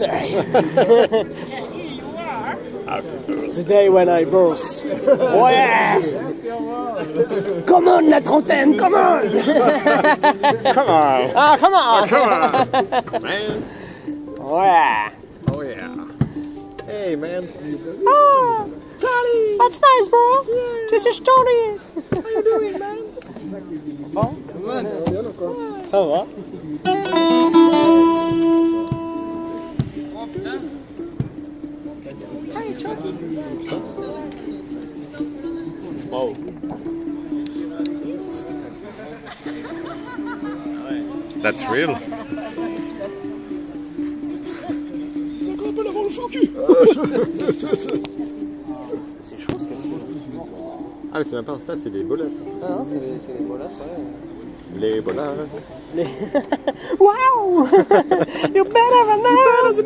Birthday. the day when I burst. Oh yeah! Come on, la trentaine, come on! Come on. ah, come on! Come on. Man. Yeah. Oh, yeah. Hey, man. Ah, Johnny! That's nice, bro. This is Tony. How you doing, man? Ça va? That's real. C'est chaud ce qu'elle fait. Ah, mais c'est même pas un staff, c'est des bolas. Ah non, c'est des, c'est des bolas, ouais. Les bolas. Les... wow! You're better than us!